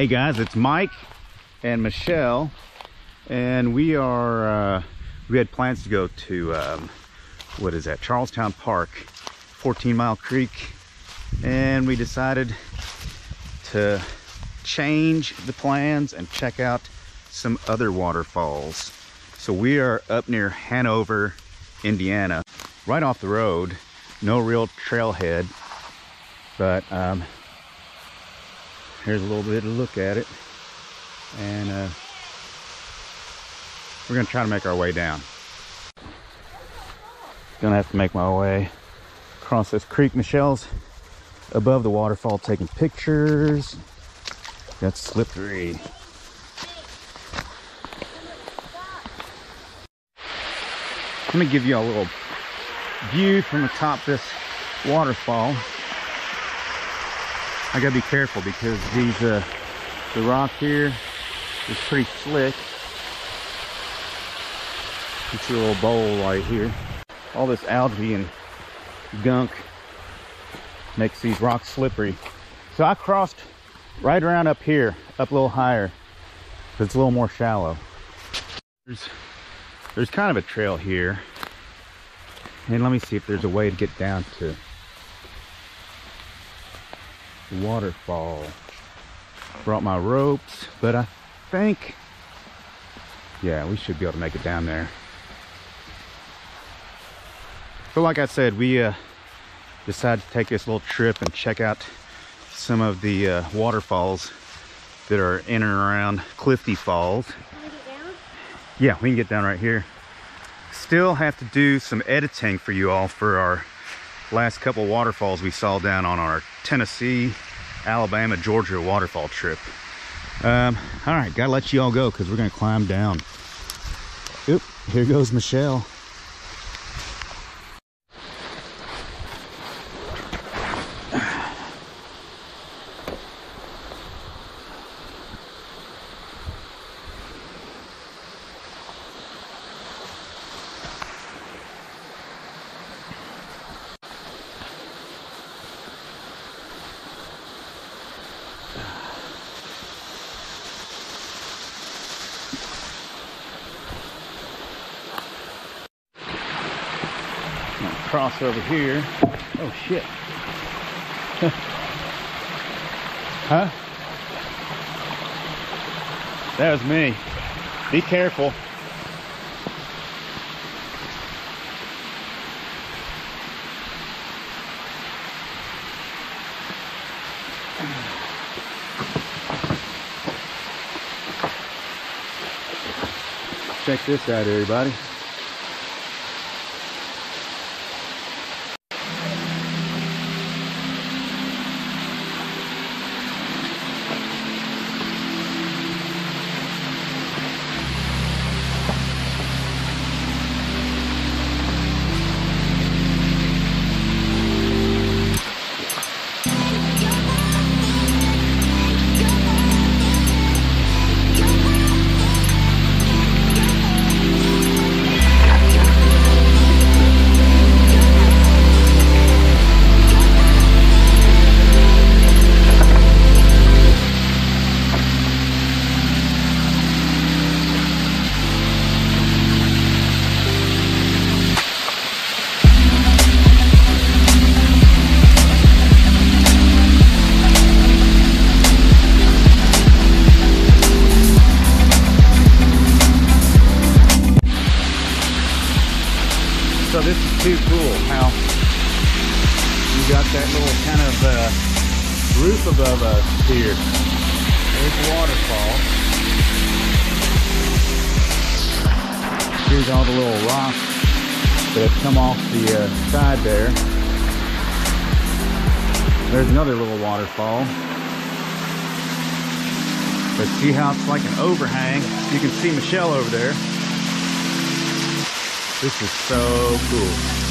Hey guys, it's Mike and Michelle, and we are, uh, we had plans to go to, um, what is that, Charlestown Park, 14 Mile Creek, and we decided to change the plans and check out some other waterfalls. So we are up near Hanover, Indiana, right off the road, no real trailhead, but um, here's a little bit of a look at it. And uh, we're gonna try to make our way down. Gonna have to make my way across this creek. Michelle's above the waterfall taking pictures. That's slippery. Let me give you a little view from the top of this waterfall. I gotta be careful because these uh, the rock here is pretty slick. You see a little bowl right here. All this algae and gunk makes these rocks slippery. So I crossed right around up here, up a little higher, it's a little more shallow. There's, there's kind of a trail here. And let me see if there's a way to get down to waterfall. Brought my ropes, but I think, yeah, we should be able to make it down there. But like I said, we uh, decided to take this little trip and check out some of the uh, waterfalls that are in and around Clifty Falls. Yeah, we can get down right here. Still have to do some editing for you all for our last couple waterfalls we saw down on our Tennessee, Alabama, Georgia waterfall trip. Um, all right, gotta let you all go because we're gonna climb down. Oop, here goes Michelle. Cross over here. Oh shit. huh? That was me. Be careful. Check this out, everybody. So this is too cool how you got that little kind of uh, roof above us here. There's the waterfall. Here's all the little rocks that have come off the uh, side there. There's another little waterfall. But see how it's like an overhang? You can see Michelle over there. This is so cool.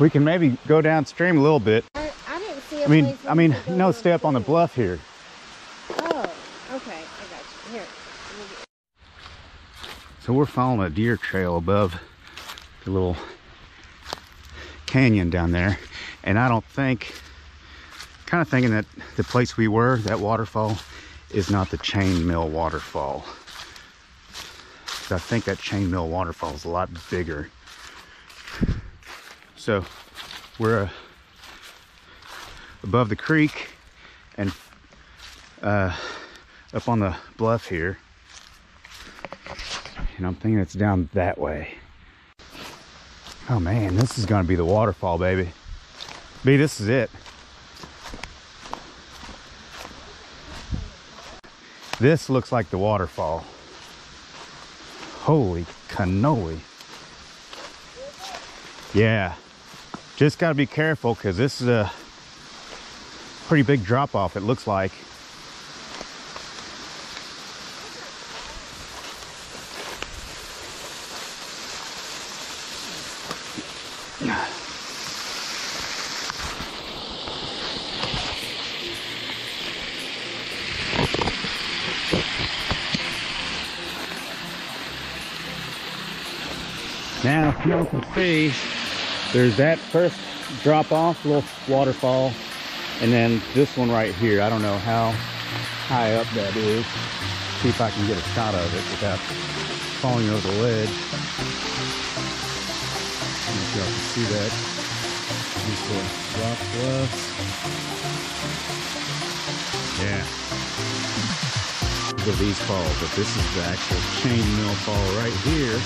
We can maybe go downstream a little bit. I, I didn't see I mean, I mean, no, stay up on the bluff here. Oh, okay. I got you. Here. let me get- So we're following a deer trail above the little canyon down there. And I don't think, kind of thinking that the place we were, that waterfall, is not the chain mill waterfall. I think that chain mill waterfall is a lot bigger. So we're uh, above the creek and uh, up on the bluff here. And I'm thinking it's down that way. Oh man, this is gonna be the waterfall, baby. B, this is it. This looks like the waterfall. Holy cannoli. Yeah. Just gotta be careful because this is a pretty big drop off, it looks like. Now, if you can see, there's that first drop off, little waterfall, and then this one right here. I don't know how high up that is. See if I can get a shot of it without falling over the ledge. I if y'all can see that. Here's the rock bluff. Yeah. At these falls, but this is the actual chain mill fall right here.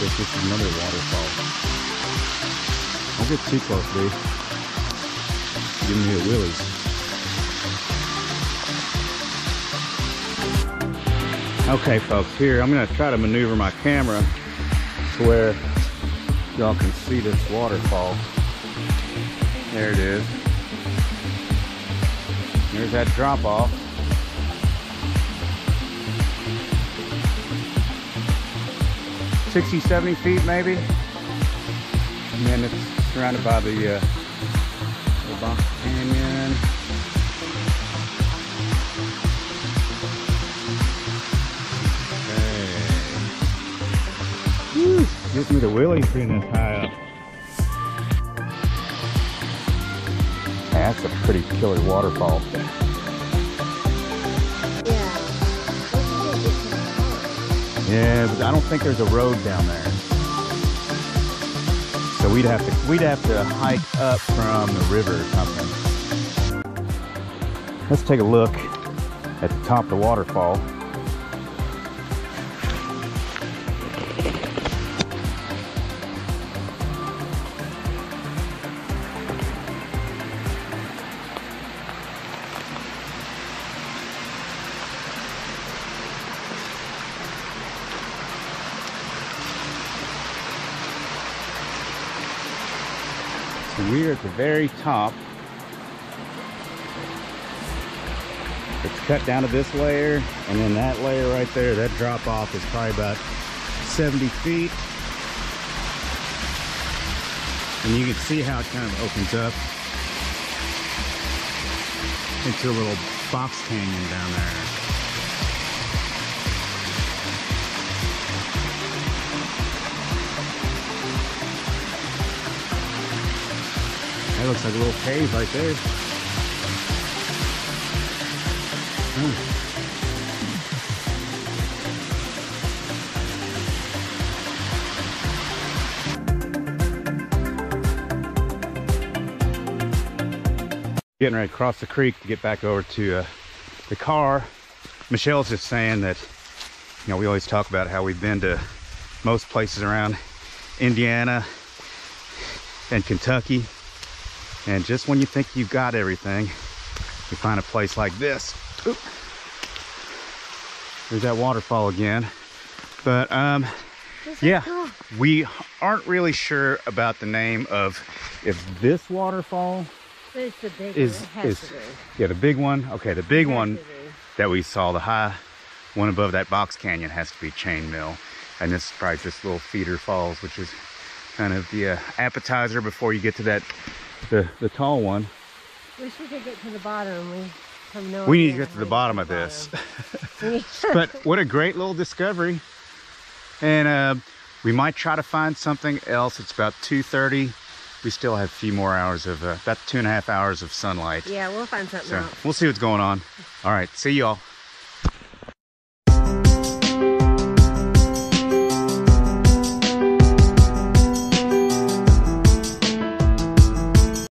This is another waterfall. Don't get too close, dude. Give me a willies. Okay, folks, here I'm gonna try to maneuver my camera to where y'all can see this waterfall. There it is. There's that drop off. Sixty, seventy feet maybe. And then it's surrounded by the, uh, the Box Canyon. Okay. Woo, gives me the willies being this high up. Hey, that's a pretty killer waterfall. Yeah. Let's get some more. Yeah, but I don't think there's a road down there. So we'd have to we'd have to hike up from the river or something. Let's take a look at the top of the waterfall. We're at the very top. It's cut down to this layer, and then that layer right there, that drop off is probably about 70 feet. And you can see how it kind of opens up into a little box canyon down there. That looks like a little cave right there. Hmm. Getting ready to cross the creek to get back over to uh, the car. Michelle's just saying that, you know, we always talk about how we've been to most places around Indiana and Kentucky. And just when you think you've got everything, you find a place like this. Oop. There's that waterfall again. But um, yeah, go. we aren't really sure about the name of if this waterfall it's the big is one. Is yeah the big one. Okay, the big one that we saw, the high one above that box canyon has to be chain mill. And this is probably just little feeder falls, which is kind of the uh, appetizer before you get to that the the tall one. Wish we could get to the bottom. We have no We need to get to the bottom of this. but what a great little discovery. And uh, we might try to find something else. It's about 2.30. We still have a few more hours of, uh, about two and a half hours of sunlight. yeah, we'll find something So else. we'll see what's going on. All right, see y'all.